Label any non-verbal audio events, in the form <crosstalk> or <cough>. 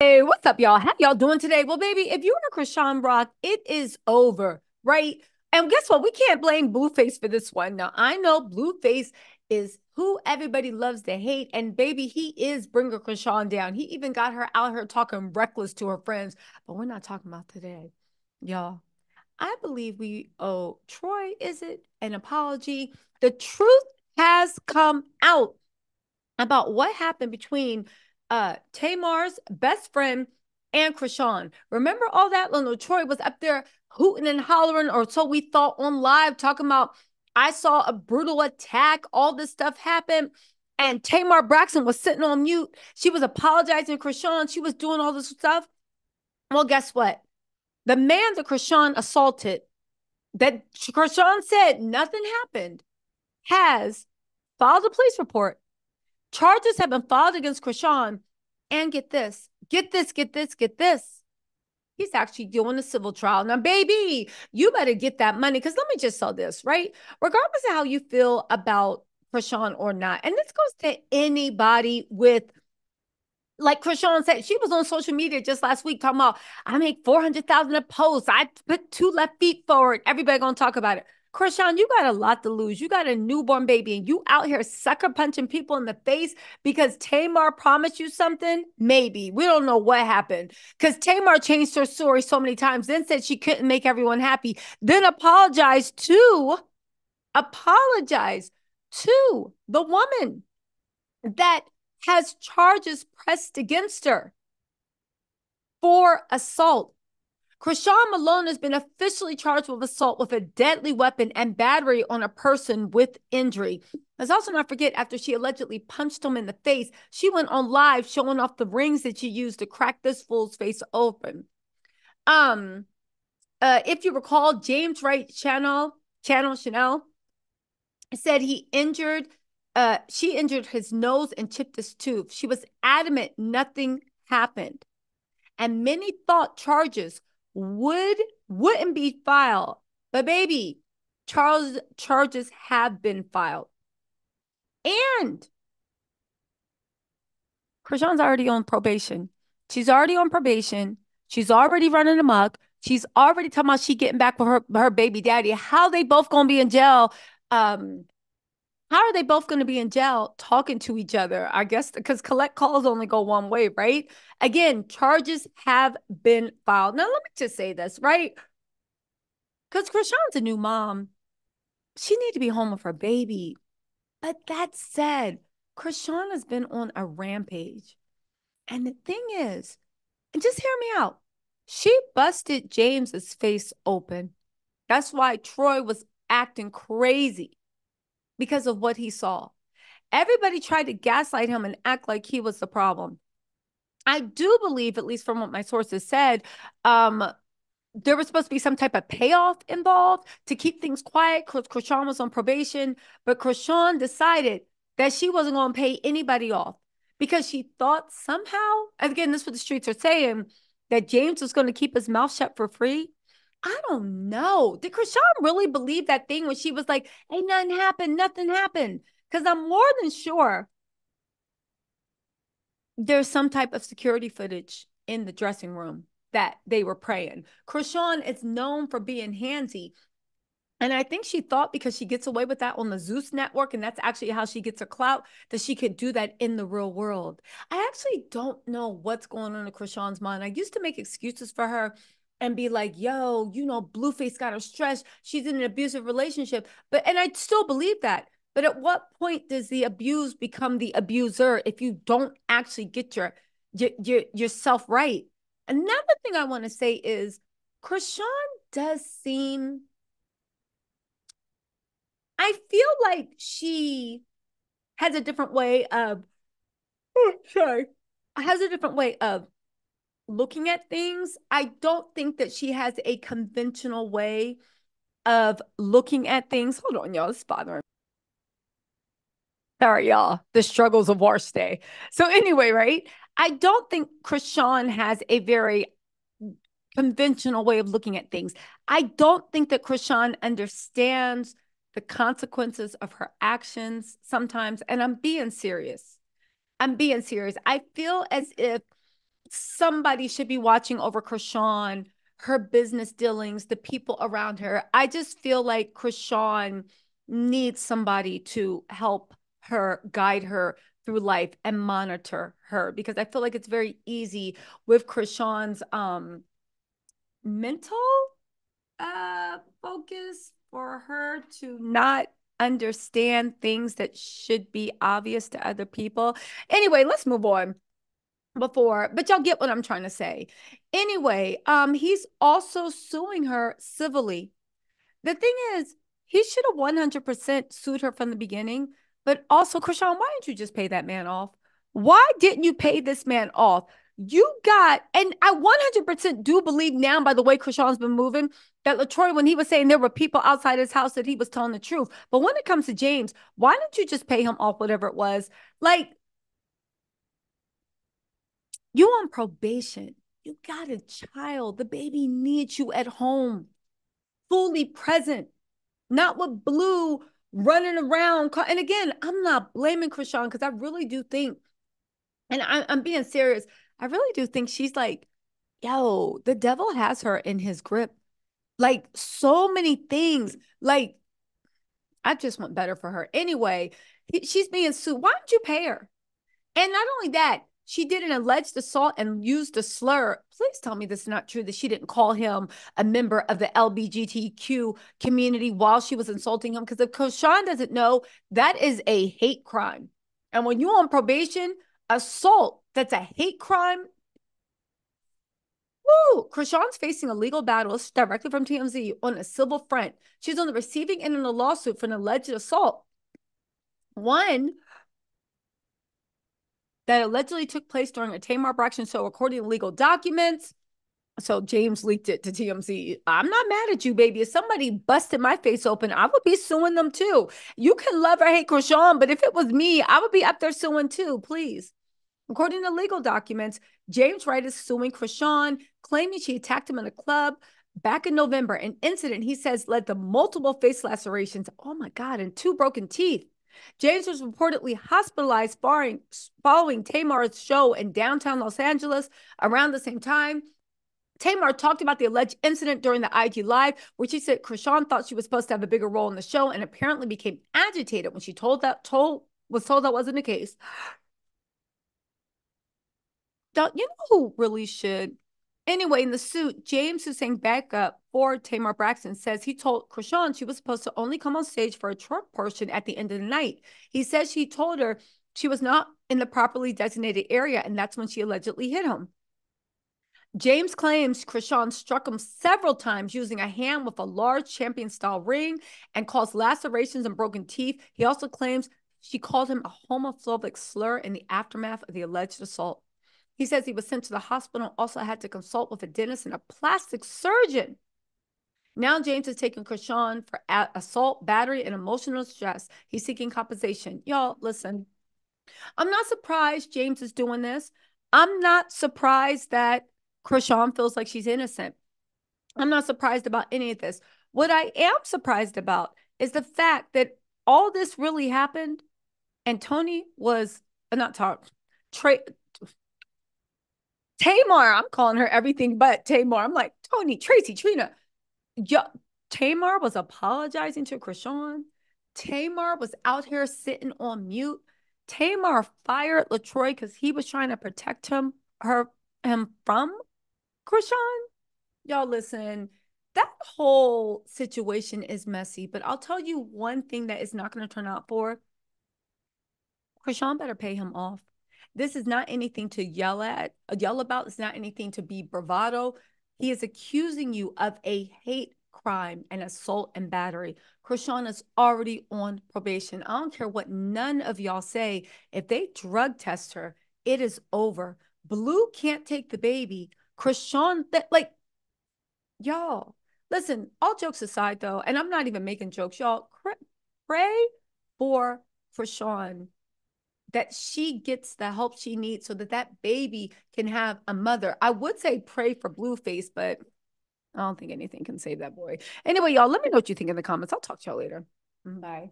Hey, what's up, y'all? How y'all doing today? Well, baby, if you're a Chrisean Rock, it is over, right? And guess what? We can't blame Blueface for this one. Now, I know Blueface is who everybody loves to hate. And baby, he is bringing Chrisean down. He even got her out here talking reckless to her friends. But we're not talking about today, y'all. I believe we owe Troy, is it, an apology. The truth has come out about what happened between uh Tamar's best friend and Chrisean. Remember all that when Troy was up there hooting and hollering, or so we thought on live, talking about I saw a brutal attack, all this stuff happened. And Tamar Braxton was sitting on mute. She was apologizing to Chrisean. She was doing all this stuff. Well, guess what? The man that Chrisean assaulted, that Chrisean said nothing happened, has filed a police report Charges have been filed against Chrisean. And get this, get this, get this, get this. He's actually doing a civil trial. Now, baby, you better get that money. Because let me just say this, right? Regardless of how you feel about Chrisean or not, and this goes to anybody with like Chrisean said, she was on social media just last week talking about I make 400,000 a post. I put two left feet forward. Everybody gonna talk about it. Chrisean, you got a lot to lose. You got a newborn baby and you out here sucker punching people in the face because Tamar promised you something? Maybe. We don't know what happened because Tamar changed her story so many times, then said she couldn't make everyone happy, then apologized to, apologize to the woman that has charges pressed against her for assault. Chrisean Malone has been officially charged with assault with a deadly weapon and battery on a person with injury. Let's also not forget, after she allegedly punched him in the face, she went on live showing off the rings that she used to crack this fool's face open. Um, uh, if you recall, James Wright Channel, Channel Chanel said he injured, uh, she injured his nose and chipped his tooth. She was adamant nothing happened. And many thought charges would wouldn't be filed. But baby, Charles charges have been filed. And Chrisean's already on probation. She's already on probation. She's already running amok. She's already talking about she getting back with her, her baby daddy. How they both gonna be in jail? Um, how are they both going to be in jail talking to each other? I guess because collect calls only go one way, right? Again, charges have been filed. Now, let me just say this, right? Because Chrisean's a new mom. She need to be home with her baby. But that said, Chrisean has been on a rampage. And the thing is, and just hear me out, she busted James's face open. That's why Troy was acting crazy because of what he saw. Everybody tried to gaslight him and act like he was the problem. I do believe, at least from what my sources said, um, there was supposed to be some type of payoff involved to keep things quiet because Chrisean was on probation. But Chrisean decided that she wasn't going to pay anybody off because she thought somehow, again, this is what the streets are saying, that James was going to keep his mouth shut for free. I don't know. Did Chrisean really believe that thing when she was like, "Ain't nothing happened, nothing happened"? Because I'm more than sure there's some type of security footage in the dressing room that they were praying. Chrisean is known for being handsy. And I think she thought because she gets away with that on the Zeus network, and that's actually how she gets her clout, that she could do that in the real world. I actually don't know what's going on in Chrisean's mind. I used to make excuses for her and be like, yo, you know, Blueface got her stressed. She's in an abusive relationship. But, and I still believe that. But at what point does the abuse become the abuser if you don't actually get your, your, your yourself right? Another thing I want to say is Chrisean does seem, I feel like she has a different way of, oh, <laughs> sorry, has a different way of looking at things. I don't think that she has a conventional way of looking at things. Hold on, y'all. It's bothering. Sorry, y'all. The struggles of war stay. So, anyway, right? I don't think Chrisean has a very conventional way of looking at things. I don't think that Chrisean understands the consequences of her actions sometimes. And I'm being serious. I'm being serious. I feel as if somebody should be watching over Chrisean, her business dealings, the people around her. I just feel like Chrisean needs somebody to help her, guide her through life and monitor her because I feel like it's very easy with Chrisean's um mental uh focus for her to not understand things that should be obvious to other people. Anyway, let's move on before, but y'all get what I'm trying to say. Anyway, um, he's also suing her civilly. The thing is, he should have 100% sued her from the beginning. But also, Chrisean, why didn't you just pay that man off? Why didn't you pay this man off? You got, and I 100% do believe now, by the way Chrisean's been moving, that LaTroy, when he was saying there were people outside his house, that he was telling the truth. But when it comes to James, why didn't you just pay him off whatever it was? Like, you on probation. You got a child. The baby needs you at home, fully present, not with blue running around. And again, I'm not blaming Chrisean because I really do think, and I, I'm being serious, I really do think she's like, yo, the devil has her in his grip. Like so many things. Like, I just want better for her. Anyway, he, she's being sued. Why don't you pay her? And not only that, she did an alleged assault and used a slur. Please tell me this is not true that she didn't call him a member of the LBGTQ community while she was insulting him. Because if Chrisean doesn't know, that is a hate crime. And when you're on probation, assault, that's a hate crime. Woo! Chrisean's facing a legal battle directly from TMZ on a civil front. She's on the receiving end of a lawsuit for an alleged assault. One that allegedly took place during a Tamar Braxton show, according to legal documents. So James leaked it to TMZ. I'm not mad at you, baby. If somebody busted my face open, I would be suing them too. You can love or hate Chrisean, but if it was me, I would be up there suing too, please. According to legal documents, James Wright is suing Chrisean, claiming she attacked him in a club back in November. An incident he says led to multiple face lacerations. Oh my God, and two broken teeth. James was reportedly hospitalized following, following Tamar's show in downtown Los Angeles around the same time. Tamar talked about the alleged incident during the IG Live, where she said Chrisean thought she was supposed to have a bigger role in the show and apparently became agitated when she told that told was told that wasn't the case. Don't you know who really should? Anyway, in the suit, James, who sang backup for Tamar Braxton, says he told Chrisean she was supposed to only come on stage for a truck portion at the end of the night. He says she told her she was not in the properly designated area, and that's when she allegedly hit him. James claims Chrisean struck him several times using a hand with a large champion style ring and caused lacerations and broken teeth. He also claims she called him a homophobic slur in the aftermath of the alleged assault. He says he was sent to the hospital, also had to consult with a dentist and a plastic surgeon. Now James is taking Chrisean for assault, battery, and emotional stress. He's seeking compensation. Y'all, listen. I'm not surprised James is doing this. I'm not surprised that Chrisean feels like she's innocent. I'm not surprised about any of this. What I am surprised about is the fact that all this really happened and Tony was uh, not talk Trey Tamar, I'm calling her everything but Tamar. I'm like, Tony, Tracy, Trina. Yo, Tamar was apologizing to Chrisean. Tamar was out here sitting on mute. Tamar fired LaTroy because he was trying to protect him, her, him from Chrisean. Y'all listen, that whole situation is messy, but I'll tell you one thing that is not going to turn out for. Chrisean better pay him off. This is not anything to yell at, yell about. It's not anything to be bravado. He is accusing you of a hate crime and assault and battery. Chrisean is already on probation. I don't care what none of y'all say. If they drug test her, it is over. Blue can't take the baby. Chrisean, that like, y'all, listen, all jokes aside though, and I'm not even making jokes, y'all, pray for Chrisean that she gets the help she needs so that that baby can have a mother. I would say pray for Blueface, but I don't think anything can save that boy. Anyway, y'all, let me know what you think in the comments. I'll talk to y'all later. Mm, bye.